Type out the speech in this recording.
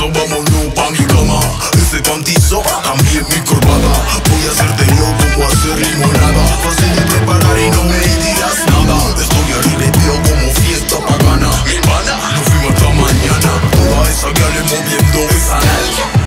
Sobamos nous parmi comment Et c'est quand ils